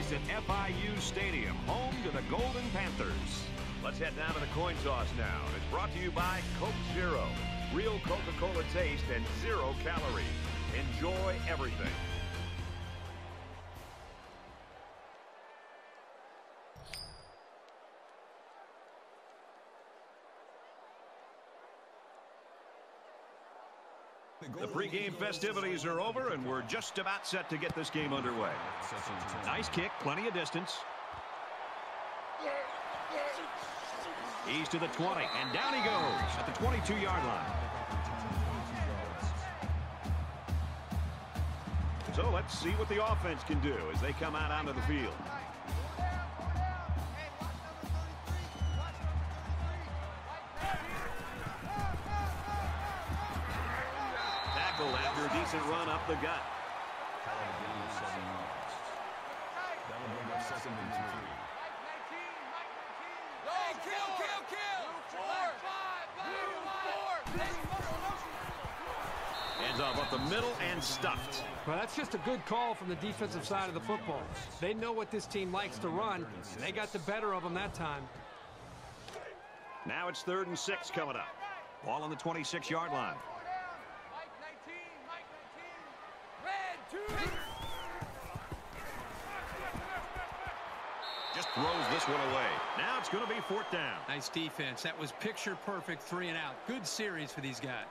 at FIU Stadium, home to the Golden Panthers. Let's head down to the coin toss now. It's brought to you by Coke Zero. Real Coca-Cola taste and zero calories. Enjoy everything. The pregame festivities are over, and we're just about set to get this game underway. Nice kick, plenty of distance. He's to the 20, and down he goes at the 22-yard line. So let's see what the offense can do as they come out onto the field. Decent run up the gut. That'll up second and three. Hands off up the middle and stuffed. Well, that's just a good call from the defensive side of the football. They know what this team likes to run, and they got the better of them that time. Now it's third and six coming up. Ball on the 26-yard line. Just throws this one away. Now it's going to be fourth down. Nice defense. That was picture perfect three and out. Good series for these guys.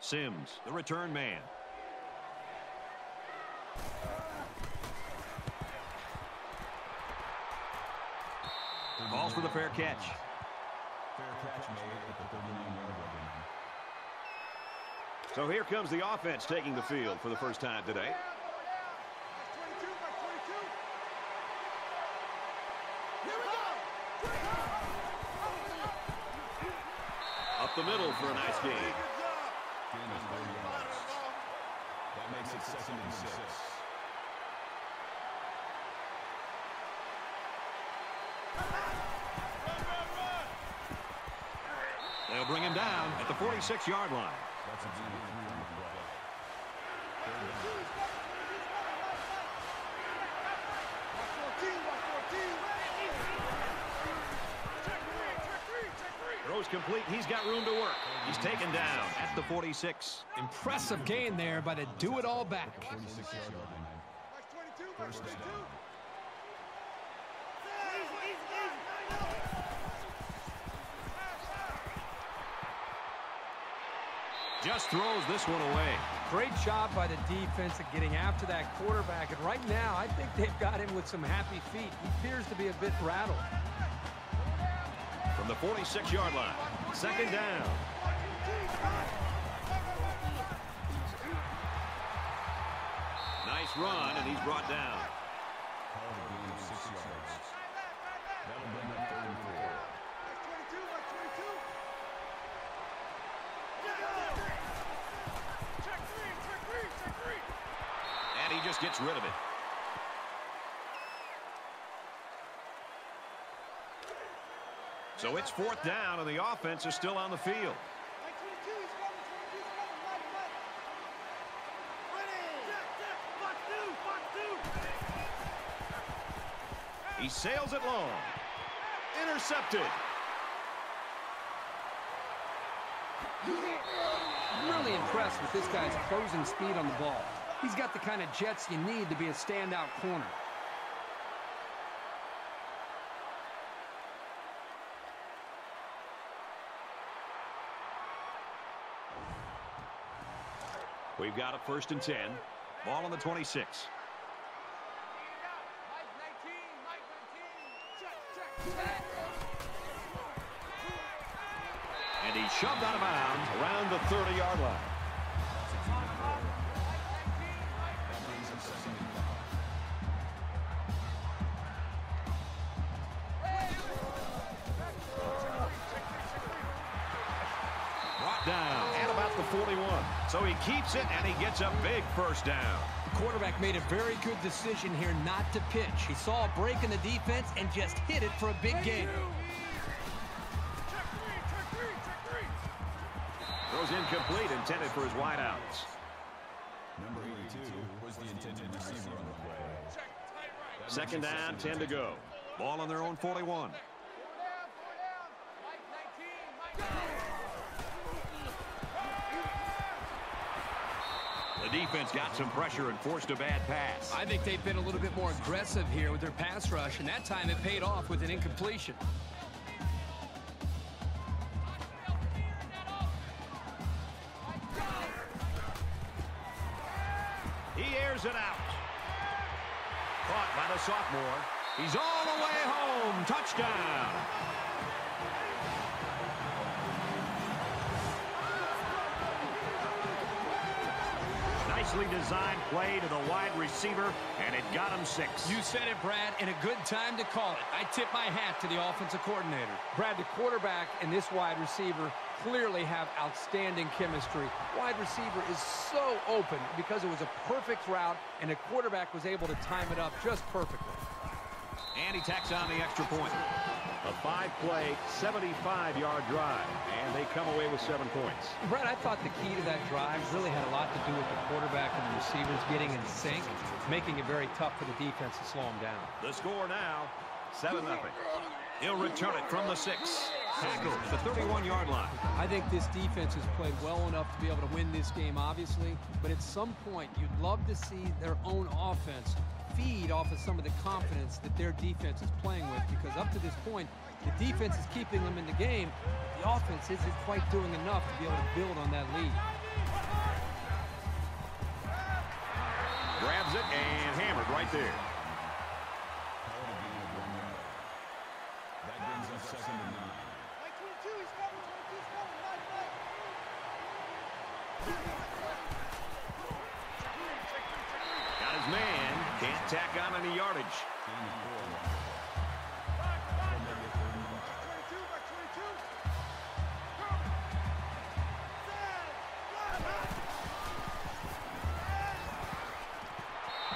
Sims, the return man. Calls for the fair catch. Fair catch made at the 39-yard line. So here comes the offense taking the field for the first time today. Up the middle for a nice gain. Gain of 30 yards. That makes it second and six. They'll bring him down at the 46-yard line. That's a gain of three on the play. Third down. Throws complete. He's got room to work. He's taken down at the 46. Impressive gain there by the do-it-all back. 46-yard line. First down. Just throws this one away. Great job by the defense at getting after that quarterback. And right now, I think they've got him with some happy feet. He appears to be a bit rattled. From the 46-yard line. Second down. Nice run, and he's brought down. And he just gets rid of it. So it's fourth down, and the offense is still on the field. He sails it long. Intercepted. Really impressed with this guy's closing speed on the ball. He's got the kind of jets you need to be a standout corner. We've got a first and 10. Ball on the 26. And he shoved out of bounds around the 30-yard line. Brought down at about the 41. So he keeps it, and he gets a big first down. The quarterback made a very good decision here not to pitch. He saw a break in the defense and just hit it for a big gain. Throws incomplete, intended for his wideouts. Number 82 was the intended receiver on the play. Second down, 10 to go. Ball on their own 41. The defense got some pressure and forced a bad pass. I think they've been a little bit more aggressive here with their pass rush, and that time it paid off with an incompletion. He airs it out. Caught by the sophomore. He's all the way home. Touchdown. Play to the wide receiver, and it got him six. You said it, Brad, and a good time to call it. I tip my hat to the offensive coordinator. Brad, the quarterback and this wide receiver clearly have outstanding chemistry. Wide receiver is so open because it was a perfect route, and the quarterback was able to time it up just perfectly. And he tacks on the extra point. A five-play, 75-yard drive, and they come away with seven points. Brett, I thought the key to that drive really had a lot to do with the quarterback and the receivers getting in sync, making it very tough for the defense to slow them down. The score now, 7-0. He'll return it from the six. Tackled at the 31-yard line. I think this defense has played well enough to be able to win this game, obviously, but at some point you'd love to see their own offense feed off of some of the confidence that their defense is playing with because up to this point, the defense is keeping them in the game. The offense isn't quite doing enough to be able to build on that lead. Grabs it and hammered right there. Call it a gain of one yard. That brings up second and nine. Got his man. Can't tack on any yardage.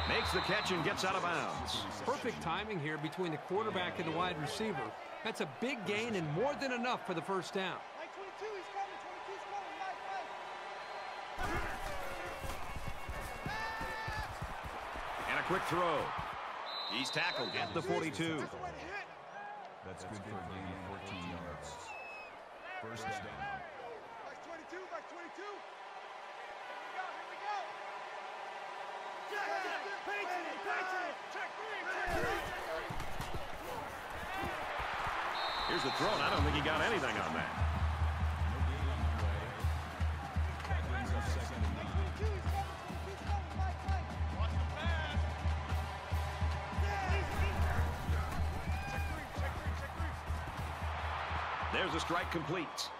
Makes the catch and gets out of bounds. Perfect timing here between the quarterback and the wide receiver. That's a big gain and more than enough for the first down. Quick throw. He's tackled at the 42. That's good for a gain of 14 yards. First down. Back 22, back 22. Here's the throw, and I don't think he got anything on that. There's a strike complete.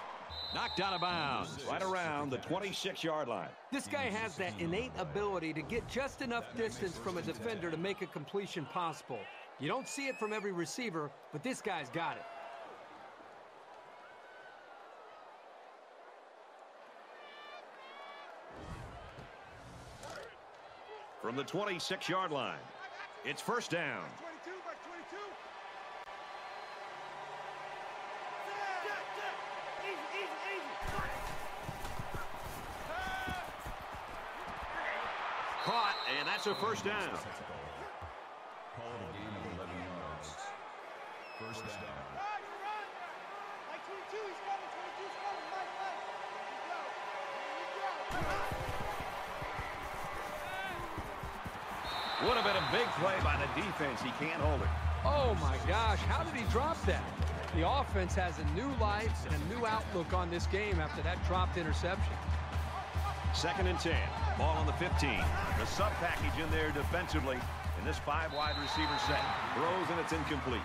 Knocked out of bounds, right around the 26-yard line. This guy has that innate ability to get just enough distance from a defender to make a completion possible. You don't see it from every receiver, but this guy's got it. From the 26-yard line, it's first down. Caught, and that's a first down. Call a gain of 11 yards. First down. Would have been a big play by the defense. He can't hold it. Oh my gosh, how did he drop that? The offense has a new life and a new outlook on this game after that dropped interception. Second and 10. Ball on the 15. The sub package in there defensively in this five wide receiver set. Throws and it's incomplete.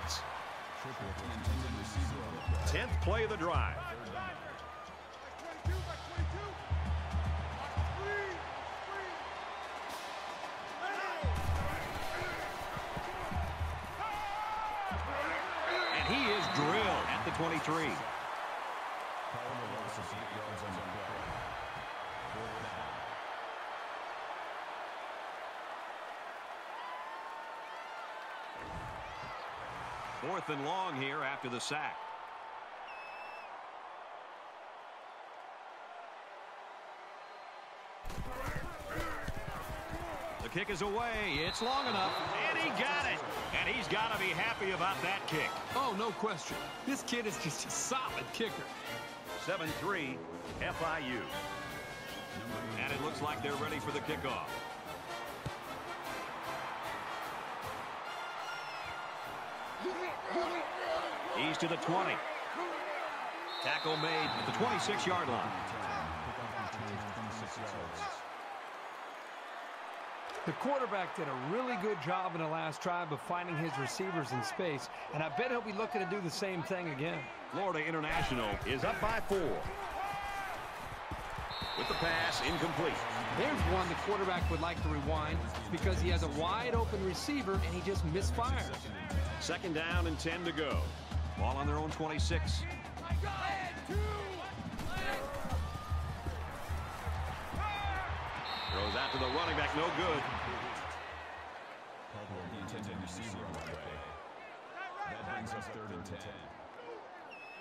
Triple to the intended receiver on the play. Tenth play of the drive. And he is drilled at the 23. Call it a loss of eight yards on the play. Fourth down. Fourth and long here after the sack. The kick is away. It's long enough, and he got it. And he's got to be happy about that kick. Oh, no question. This kid is just a solid kicker. 7-3, FIU. And it looks like they're ready for the kickoff. He's to the 20. Tackle made at the 26-yard line. The quarterback did a really good job in the last drive of finding his receivers in space, and I bet he'll be looking to do the same thing again. Florida International is up by four. With the pass incomplete. There's one the quarterback would like to rewind because he has a wide open receiver and he just misfires. Second down and 10 to go. Ball on their own 26. Throws out to the running back, no good. That brings us third and 10. Three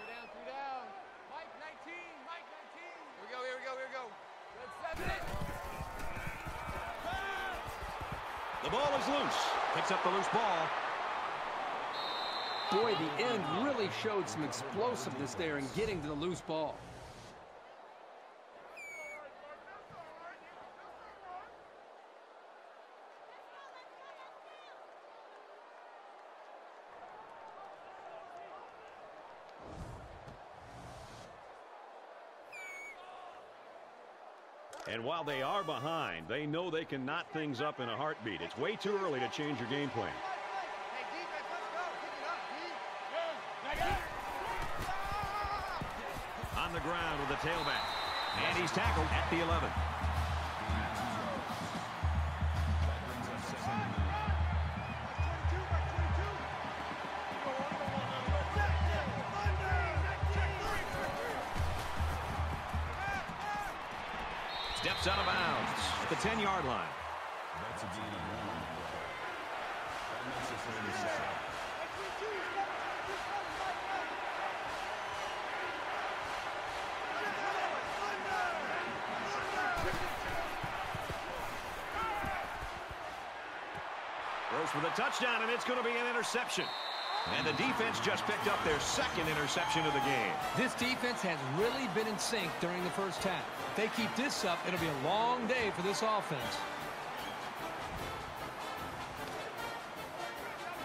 down, three down. Mike 19, Mike 19. Here we go, here we go, here we go. The ball is loose. Picks up the loose ball. Boy, the end really showed some explosiveness there in getting to the loose ball. And while they are behind, they know they can knot things up in a heartbeat. It's way too early to change your game plan. Hey, defense, let's go. Pick it up, D. The ground with the tailback. And he's tackled at the 11. That brings us second and nine. Steps out of bounds at the 10-yard line. That's a gain of one on the play. That makes it third and seven. Throws for the touchdown, and it's going to be an interception. And the defense just picked up their second interception of the game. This defense has really been in sync during the first half. If they keep this up, it'll be a long day for this offense.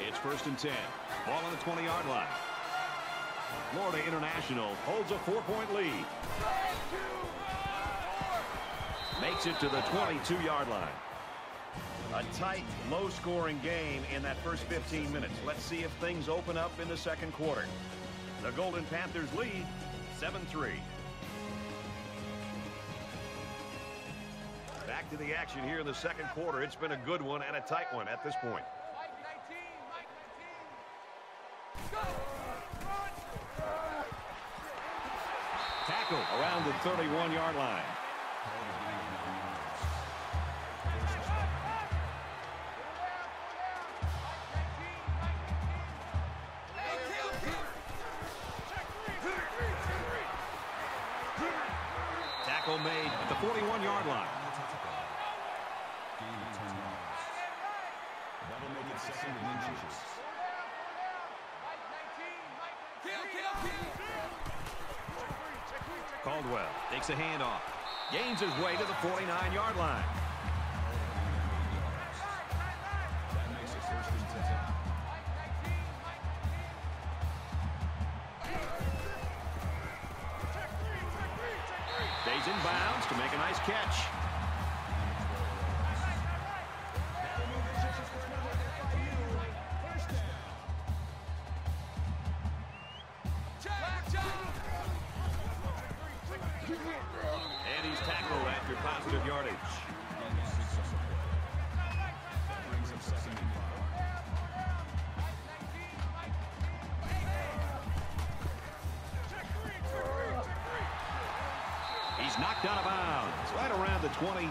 It's first and 10. Ball on the 20-yard line. Florida International holds a four-point lead. Makes it to the 22-yard line. A tight, low-scoring game in that first 15 minutes. Let's see if things open up in the second quarter. The Golden Panthers lead 7-3. Back to the action here in the second quarter. It's been a good one and a tight one at this point. Mike 19, Mike 19. Go. Run. Tackle around the 31-yard line. 41-yard line. Gain of 10 yards. That'll make it second and inches. Caldwell takes a handoff. Gains his way to the 49-yard line.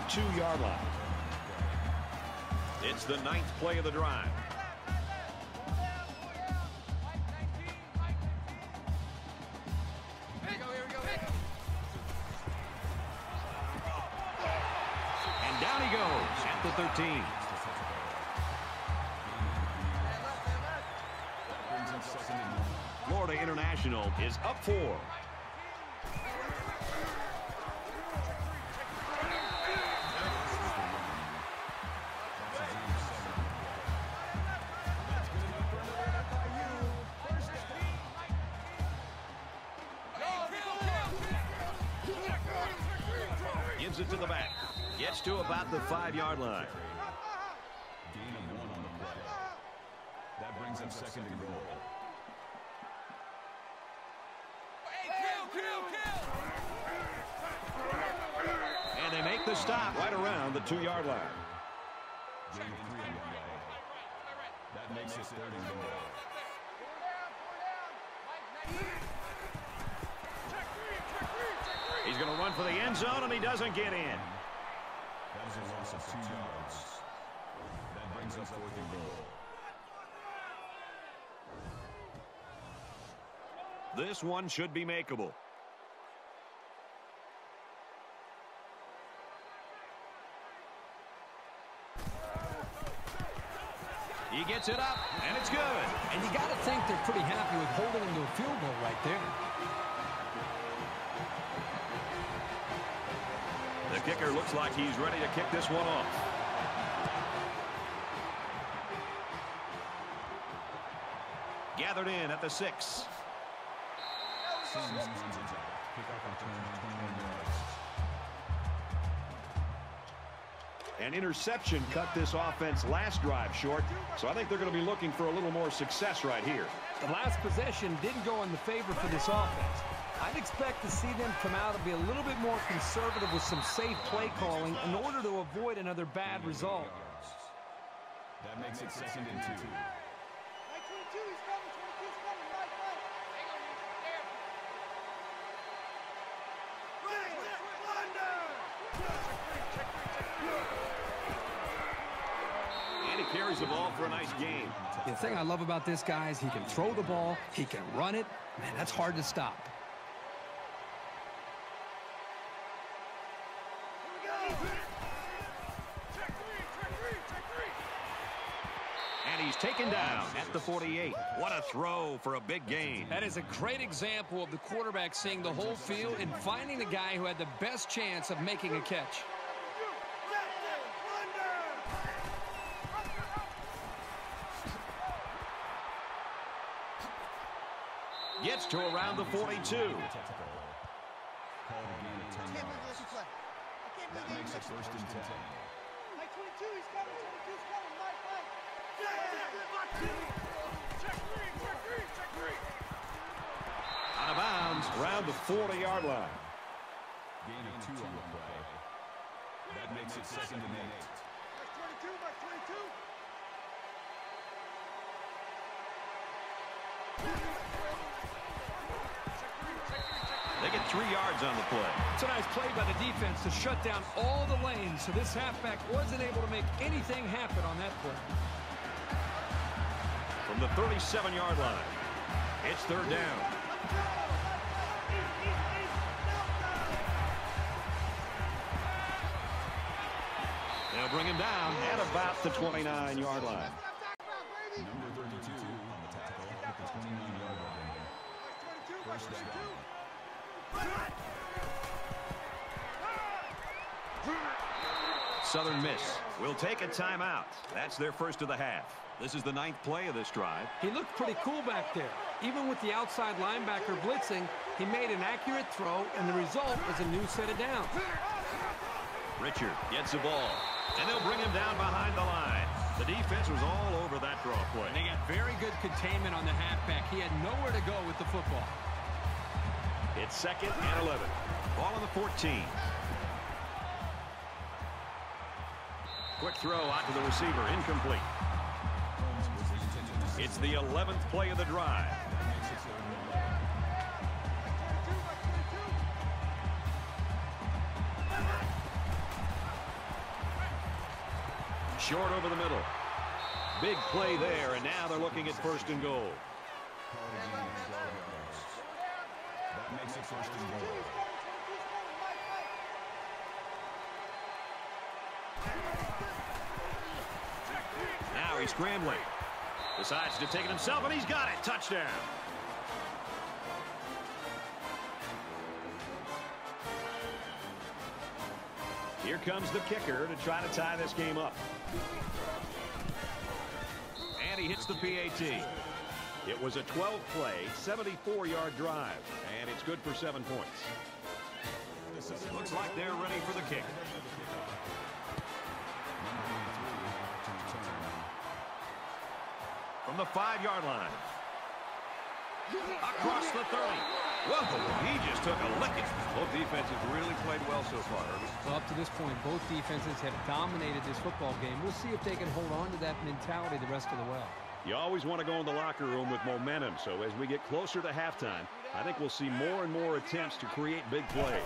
Two-yard line. It's the ninth play of the drive. And down he goes at the 13. Florida International is up four. The stop right around the two-yard line. Three on the play. That makes it third and goal. He's going to run for the end zone, and he doesn't get in. That is a loss of two yards. That brings up fourth and goal. This one should be makeable. He gets it up, and it's good. And you got to think they're pretty happy with holding him to a field goal right there. The kicker looks like he's ready to kick this one off. Gathered in at the six. An interception cut this offense last drive short, so I think they're going to be looking for a little more success right here. The last possession didn't go in the favor for this offense. I'd expect to see them come out and be a little bit more conservative with some safe play calling in order to avoid another bad result. That makes it second and two. Mike 22, he's coming, 22's coming, Mike, Mike. Hang on, you there. And he carries the ball for a nice game. The thing I love about this guy is he can throw the ball, he can run it. Man, that's hard to stop. And he's taken down at the 48. What a throw for a big gain. That is a great example of the quarterback seeing the whole field and finding the guy who had the best chance of making a catch. Gets to around the 42. Technical. Called a gain of 10 yards. That makes it first and 10. Mike 22, he's coming, 22's coming, Mike, Mike. Out of bounds around the 40-yard line. Gain of two on the play. That makes it second and eight. Mike 22, Mike 22. They get three yards on the play. It's a nice play by the defense to shut down all the lanes so this halfback wasn't able to make anything happen on that play. From the 37-yard line. It's third down. They'll bring him down at about the 29-yard line. Number 32 on the tackle at the 29-yard line. First down. Southern Miss will take a timeout. That's their first of the half. This is the ninth play of this drive. He looked pretty cool back there. Even with the outside linebacker blitzing, he made an accurate throw, and the result was a new set of downs. Richard gets the ball, and they'll bring him down behind the line. The defense was all over that draw play. They got very good containment on the halfback. He had nowhere to go with the football. It's second and 11. Ball on the 14. Quick throw out to the receiver, incomplete. It's the 11th play of the drive. Short over the middle. Big play there, and now they're looking at first and goal. First and goal. Now he's scrambling. Decides to take it himself, and he's got it. Touchdown. Here comes the kicker to try to tie this game up. And he hits the PAT. It was a 12-play, 74-yard drive, and it's good for seven points. Looks like they're ready for the kick. From the five-yard line. Across the 30. Whoa, he just took a licking. Both defenses really played well so far. Well, up to this point, both defenses have dominated this football game. We'll see if they can hold on to that mentality the rest of the way. You always want to go in the locker room with momentum, so as we get closer to halftime, I think we'll see more and more attempts to create big plays.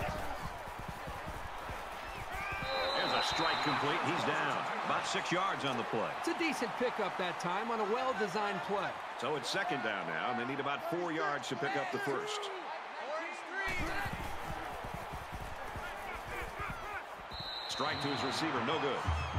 There's a strike complete. He's down. About six yards on the play. It's a decent pickup that time on a well-designed play. So it's second down now, and they need about four yards to pick up the first. Strike to his receiver, no good.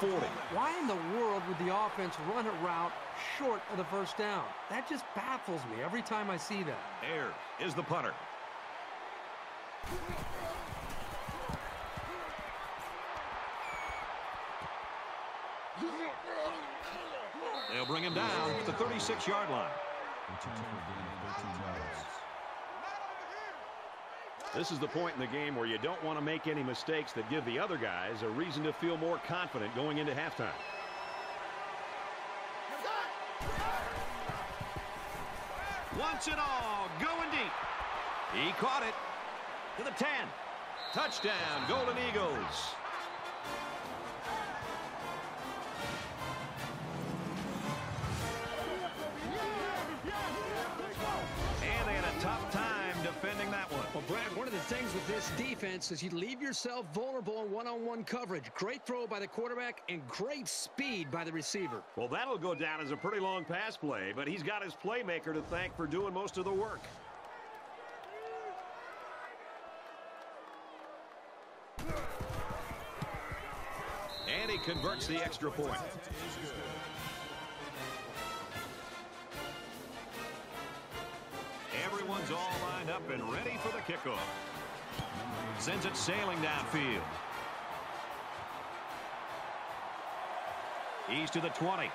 40. Why in the world would the offense run a route short of the first down? That just baffles me every time I see that. Ayers is the punter. They'll bring him down at the 36-yard line. This is the point in the game where you don't want to make any mistakes that give the other guys a reason to feel more confident going into halftime. Wants it all, going deep. He caught it to the 10. Touchdown, Golden Eagles. This defense is you leave yourself vulnerable in one-on-one coverage. Great throw by the quarterback and great speed by the receiver. Well, that'll go down as a pretty long pass play, but he's got his playmaker to thank for doing most of the work. And he converts the extra point. Everyone's all lined up and ready for the kickoff. Sends it sailing downfield. He's to the 20.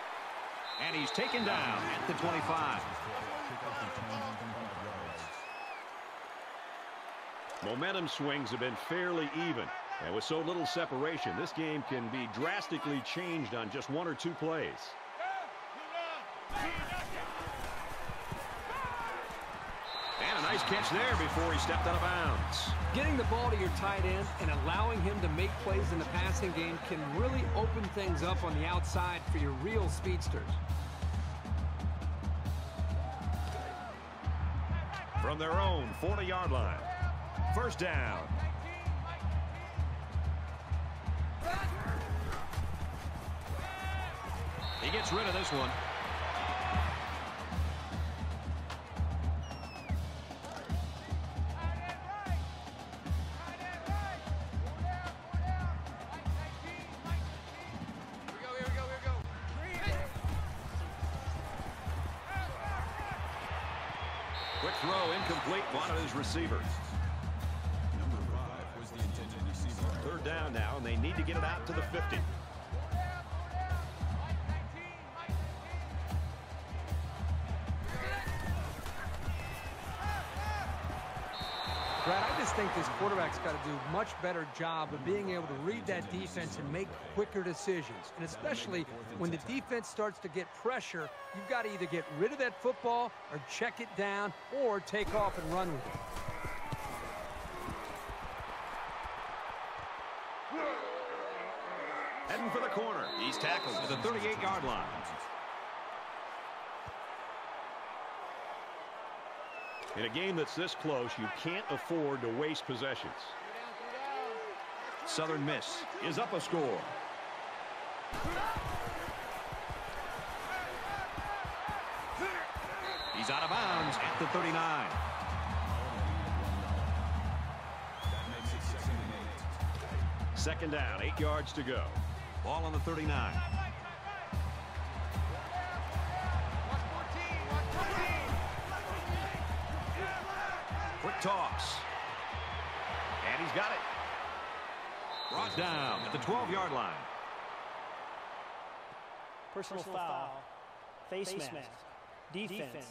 And he's taken down at the 25. Momentum swings have been fairly even. And with so little separation, this game can be drastically changed on just one or two plays. Nice catch there before he stepped out of bounds. Getting the ball to your tight end and allowing him to make plays in the passing game can really open things up on the outside for your real speedsters. From their own 40-yard line. First down. He gets rid of this one. Brad, I just think this quarterback's got to do a much better job of being able to read that defense and make quicker decisions. And especially when the defense starts to get pressure, you've got to either get rid of that football or check it down or take off and run with it. Heading for the corner. He's tackled to the 38-yard line. In a game that's this close, you can't afford to waste possessions. Southern Miss is up a score. He's out of bounds at the 39. Second down, eight yards to go. Ball on the 39. Toss. And he's got it. Brought down at the 12-yard line. Personal, foul. Face, mask. Defense.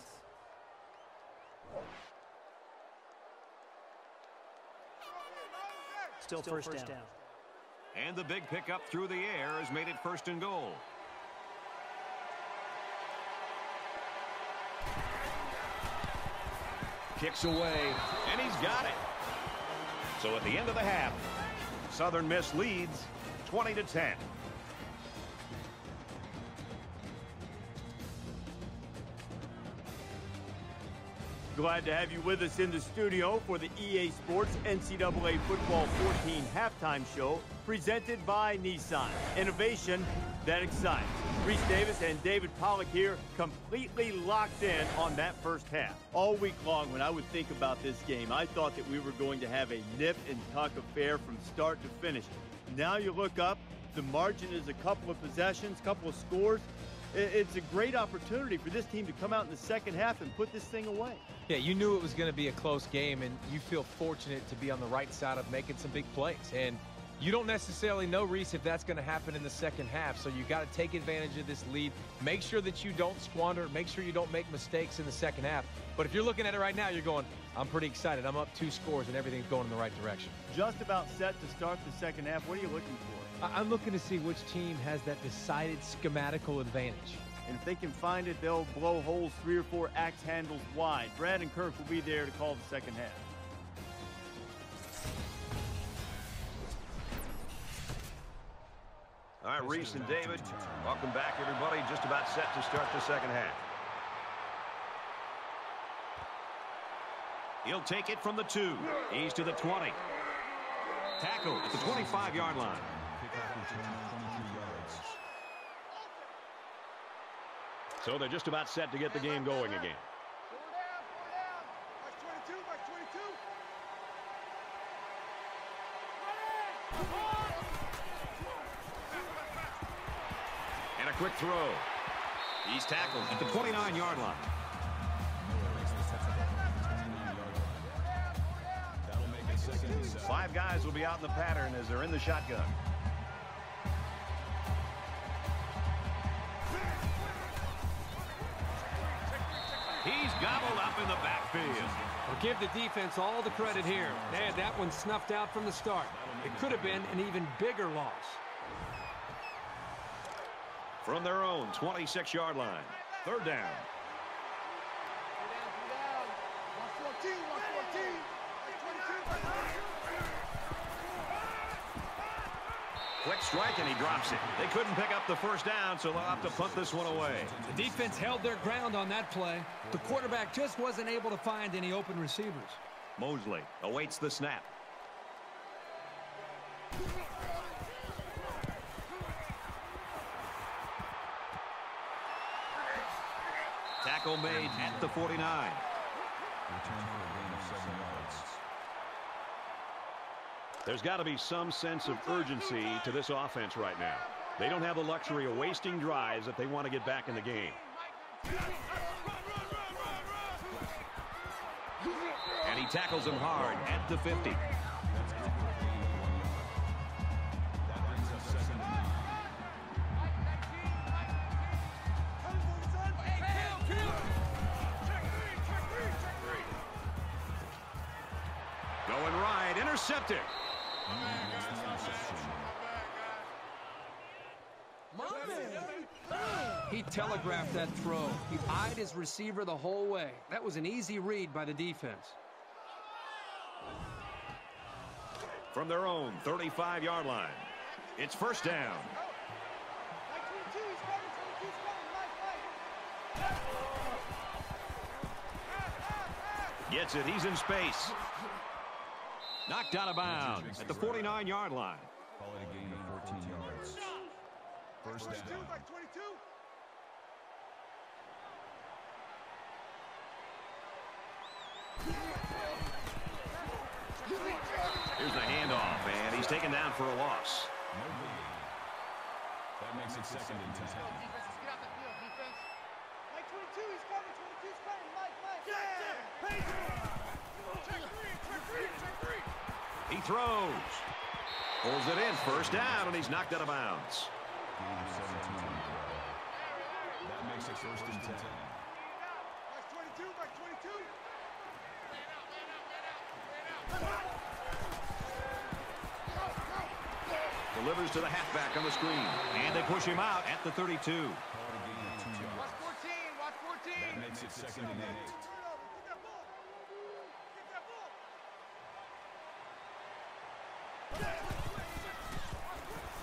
Still, first, down. And the big pickup through the air has made it first and goal. Kicks away, and he's got it. So at the end of the half, Southern Miss leads 20 to 10. Glad to have you with us in the studio for the EA Sports NCAA Football 14 halftime show presented by Nissan. Innovation that excites. Rece Davis and David Pollack here completely locked in on that first half. All week long when I would think about this game, I thought that we were going to have a nip and tuck affair from start to finish. Now you look up, the margin is a couple of possessions, couple of scores. It's a great opportunity for this team to come out in the second half and put this thing away. Yeah, you knew it was going to be a close game, and you feel fortunate to be on the right side of making some big plays. And you don't necessarily know, Rece, if that's going to happen in the second half. So you got to take advantage of this lead. Make sure that you don't squander. Make sure you don't make mistakes in the second half. But if you're looking at it right now, you're going, I'm pretty excited. I'm up two scores, and everything's going in the right direction. Just about set to start the second half. What are you looking for? I'm looking to see which team has that decided schematical advantage. And if they can find it, they'll blow holes three or four axe handles wide. Brad and Kirk will be there to call the second half. All right, Rece and David, welcome back, everybody. Just about set to start the second half. He'll take it from the two. He's to the 20. Tackle at the 25-yard line. Kickoff return 23 yards. So they're just about set to get the game going again. Four down, four down. Watch 22, watch 22. And a quick throw. He's tackled at the 29-yard line. Miller makes the tackle at the 29-yard line. That'll make it second and seven. Five guys will be out in the pattern as they're in the shotgun. He's gobbled up in the backfield. Well, give the defense all the credit here. They had that one snuffed out from the start. It could have been an even bigger loss. From their own 26-yard line. Third down. Three down, three down. Watch 14, watch 14. Watch 22, watch 22. Quick strike, and he drops it. They couldn't pick up the first down, so they'll have to punt this one away. The defense held their ground on that play. The quarterback just wasn't able to find any open receivers. Mosley awaits the snap. Tackle made at the 49. Return for a gain of seven yards. There's got to be some sense of urgency to this offense right now. They don't have the luxury of wasting drives if they want to get back in the game. And he tackles him hard at the 50. Intercepted. That's the interception. He telegraphed that throw. He eyed his receiver the whole way. That was an easy read by the defense. From their own 35-yard line. It's first down. Mike 22, he's coming, 22's coming. Mike, Mike. Gets it. He's in space. Knocked out of bounds at the 49-yard line. Call it a of 14 yards. First down. Here's the handoff, and he's taken down for a loss. That makes it second and 10. He throws. Pulls it in. First down, and he's knocked out of bounds. Gain of 17 on the play. That makes it first and 10. Mike 22, Mike 22. Delivers to the halfback on the screen. And they push him out at the 32. Call it a gain of two Watch 14, watch 14. That makes it second and 8. Turn over, get that ball. Get that ball.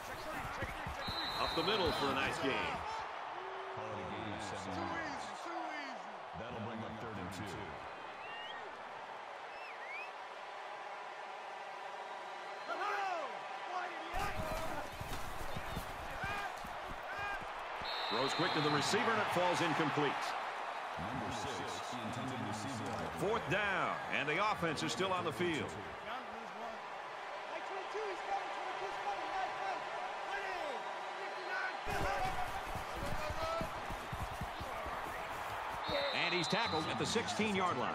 Check three, check three, check three. Up the middle for a nice gain. Call it a gain of seven Too yards. easy. That'll bring up third and two. Throws quick to the receiver, and it falls incomplete. Number six, intended receiver. Fourth down, and the offense is still on the field. Mike 22, he's coming. 22's coming. Mike, Mike. Tackled at the 16-yard line.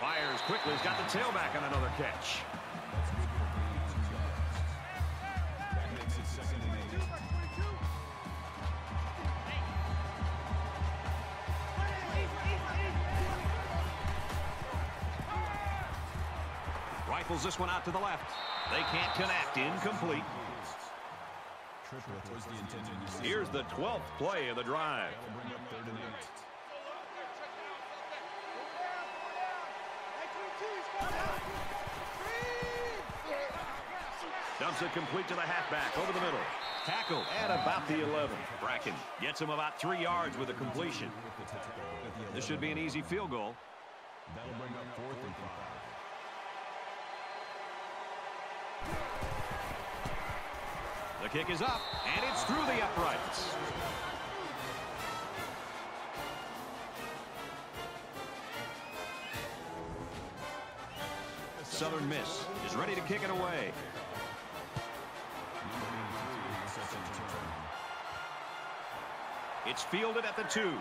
Fires quickly. He's got the tailback on another catch. This one out to the left. They can't connect. Incomplete. Here's the 12th play of the drive. That'll bring up third and eight. Mike 22, he's coming. Dumps it complete to the halfback over the middle. Tackle at about the 11. Bracken gets him about three yards with a completion. This should be an easy field goal. That'll bring up fourth and five. The kick is up, and it's through the uprights. Southern Miss is ready to kick it away. Number 83 sets it to return. It's fielded at the two.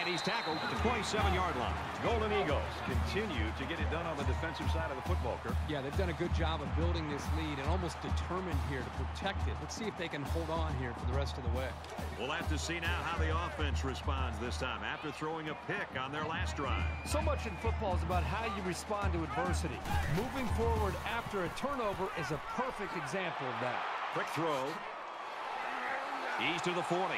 And he's tackled at the 27-yard line. Golden Eagles continue to get it done on the defensive side of the football, Kirk. Yeah, they've done a good job of building this lead and almost determined here to protect it. Let's see if they can hold on here for the rest of the way. We'll have to see now how the offense responds this time after throwing a pick on their last drive. So much in football is about how you respond to adversity. Moving forward after a turnover is a perfect example of that. Quick throw. He's to the 40.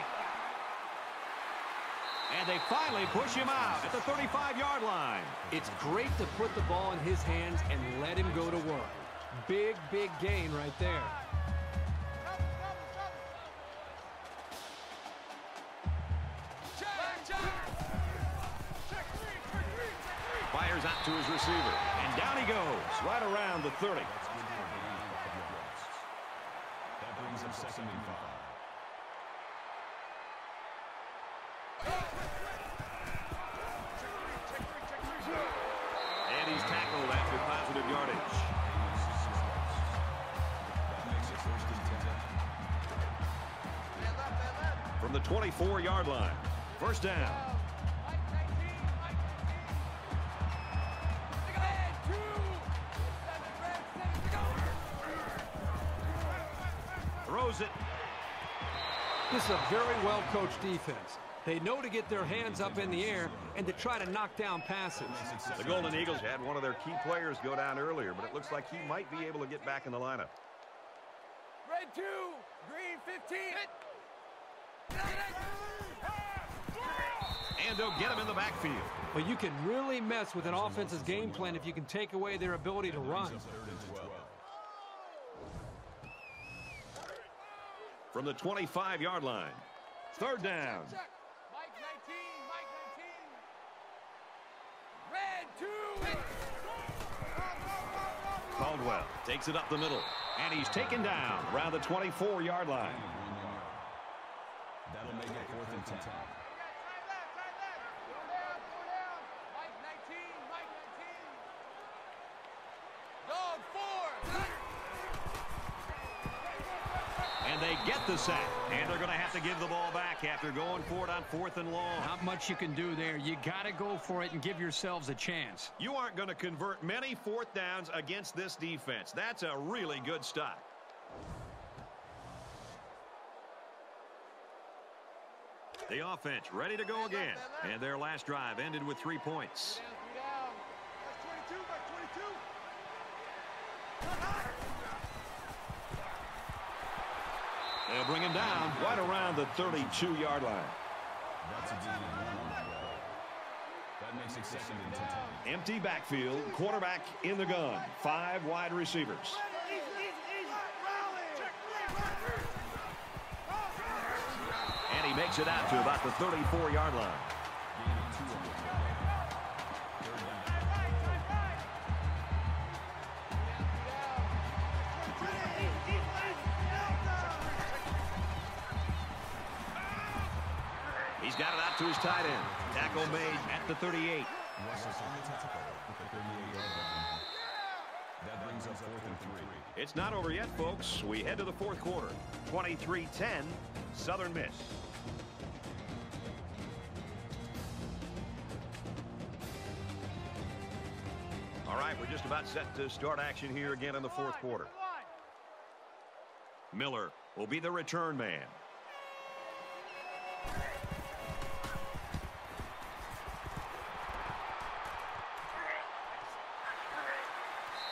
And they finally push him out at the 35-yard line. It's great to put the ball in his hands and let him go to work. Big, big gain right there. Fires out to his receiver. And down he goes, right around the 30. That's good for a gain of a couple of yards. That brings up second and five. The 24-yard line. First down. Throws it. This is a very well-coached defense. They know to get their hands up in the air and to try to knock down passes. The Golden Eagles had one of their key players go down earlier, but it looks like he might be able to get back in the lineup. Red two, green 15. And Orlando get him in the backfield. but you can really mess with an offense's game plan if you can take away their ability to run. From the 25-yard line, third down. Caldwell takes it up the middle, and he's taken down around the 24-yard line. That'll make it fourth and 10. They get the sack. And they're going to have to give the ball back after going for it on fourth and long. Not much you can do there. You got to go for it and give yourselves a chance. You aren't going to convert many fourth downs against this defense. That's a really good stop. The offense ready to go again. And their last drive ended with three points. Three down. That's 22 by 22. They'll bring him down right around the 32-yard line. That's a gain of one on the play. That makes it second and ten. Empty backfield, quarterback in the gun. Five wide receivers. And he makes it out to about the 34-yard line. To his tight end. Tackle made at the 38. Russell's on the tackle at the 38-yard line. That brings up fourth and three. It's not over yet, folks. We head to the fourth quarter. 23-10, Southern Miss. All right, we're just about set to start action here again in the fourth quarter. Miller will be the return man.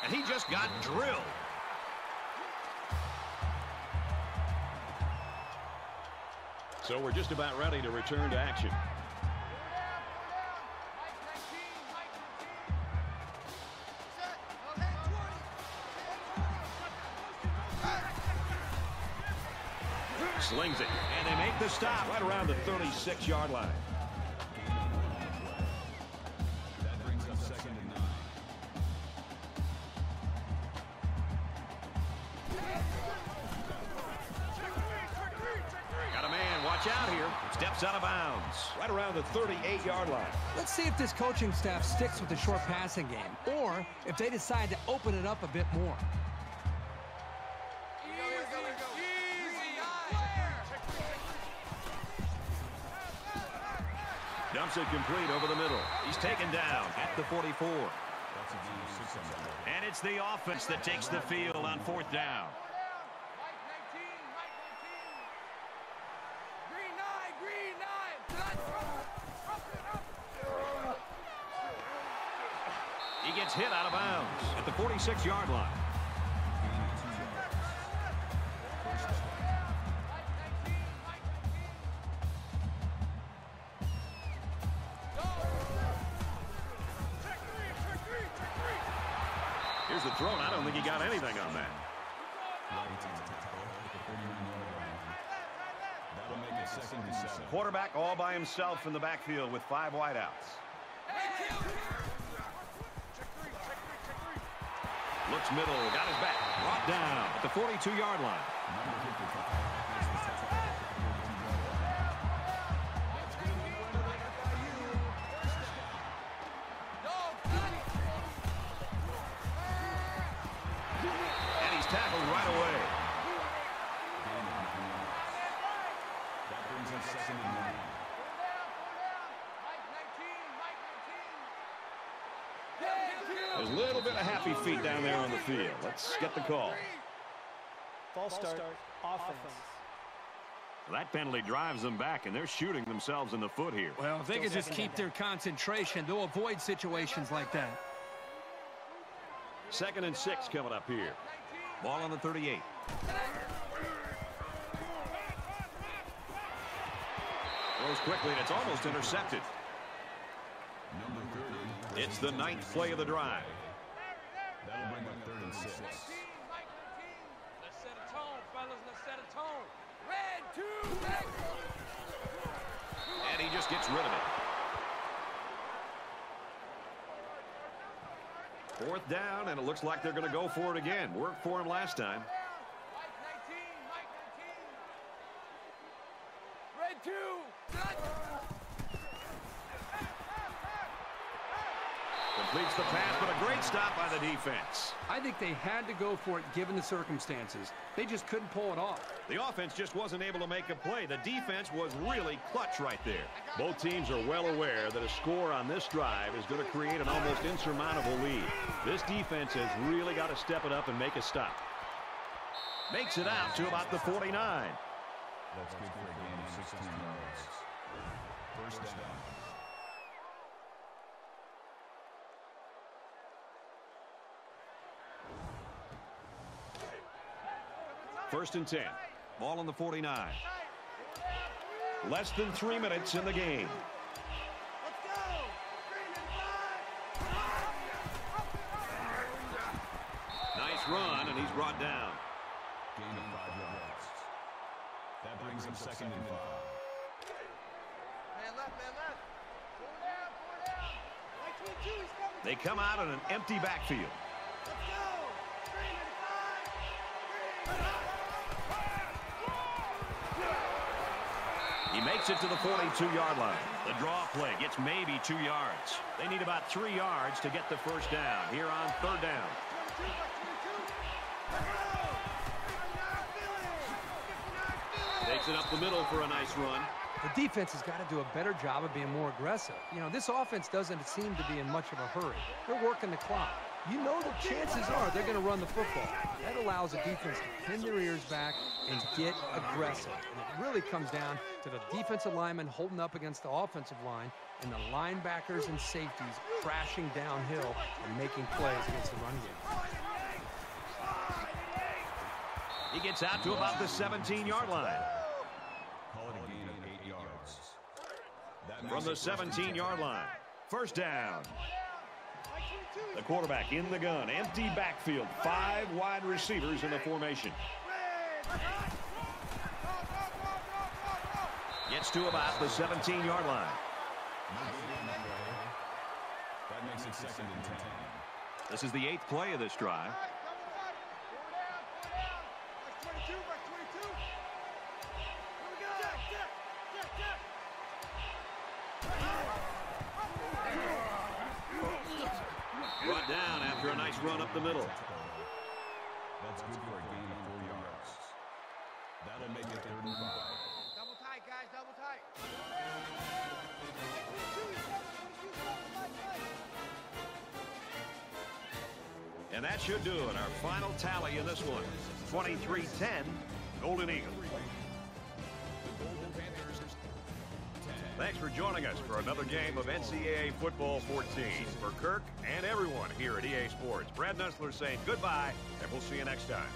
And he just got drilled. So we're just about ready to return to action. Slings it, and they make the stop right around the 36-yard line. Let's see if this coaching staff sticks with the short passing game or if they decide to open it up a bit more. Dumps it complete over the middle. He's taken down at the 44. That's a gain of six on the play. And it's the offense that takes the field on fourth down. Six-yard line. Here's the throw, and I don't think he got anything on that. Quarterback all by himself in the backfield with five wideouts. Looks middle, got his back, brought down at the 42-yard line. Happy feet down there on the field. Let's get the call. False start, offense. That penalty drives them back, and they're shooting themselves in the foot here. Well, if they Still could just keep their concentration, they'll avoid situations like that. Second and six coming up here. Ball on the 38. Throws quickly, and it's almost intercepted. It's the ninth play of the drive. Six. Mike Let's set a tone, fellas. Let's set a tone. Red, two, red. And he just gets rid of it. Fourth down, and it looks like they're going to go for it again. Worked for him last time. Mike 19, Mike 19. Red two. Completes the pass, but a great stop by the defense. I think they had to go for it given the circumstances. They just couldn't pull it off. The offense just wasn't able to make a play. The defense was really clutch right there. Both teams are well aware that a score on this drive is going to create an almost insurmountable lead. This defense has really got to step it up and make a stop. Makes it out to about the 49. That's good for a gain of 16 yards. First down. First and 10. Ball on the 49. Less than three minutes in the game. Nice run, and he's brought down. Gain of five yards. That brings him second and five. Man left, man left. Four down, four down. Mike 22, he's coming. They come out in an empty backfield. He makes it to the 42-yard line. The draw play gets maybe two yards. They need about three yards to get the first down here on third down. 22, Mike 22. Let's go. 59 Phillies. 59 Phillies. Takes it up the middle for a nice run. The defense has got to do a better job of being more aggressive. You know, this offense doesn't seem to be in much of a hurry. They're working the clock. You know the chances are they're going to run the football. That allows the defense to pin their ears back and get aggressive. Really comes down to the defensive linemen holding up against the offensive line and the linebackers and safeties crashing downhill and making plays against the run game. He gets out to about the 17-yard line. Call it a gain of eight yards. From the it first and 17-yard line. First down. The quarterback in the gun. Empty backfield. Five wide receivers in the formation. Gets to about the 17-yard line. That makes it second and ten. This is the eighth play of this drive. Four down, four down. Mike 22, Mike 22. Here we go. Check, check, check, check. Brought down after a nice run up the middle. That's good for a gain of four yards. That'll make it third and five. Double tight, guys, double tight. Mike 22, he's coming. 22's coming. Mike, Mike. And that should do it. Our final tally in this one. 23-10, Golden Eagles. Thanks for joining us for another game of NCAA Football 14. For Kirk and everyone here at EA Sports, Brad Nessler saying goodbye, and we'll see you next time.